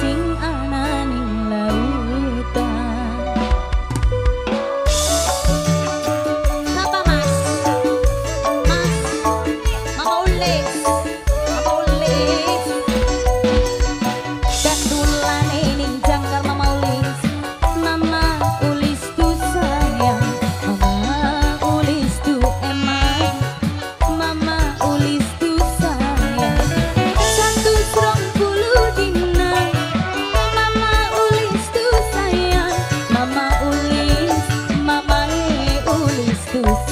sing ana ning lautan Napa mas? Mas? Mga ulit! to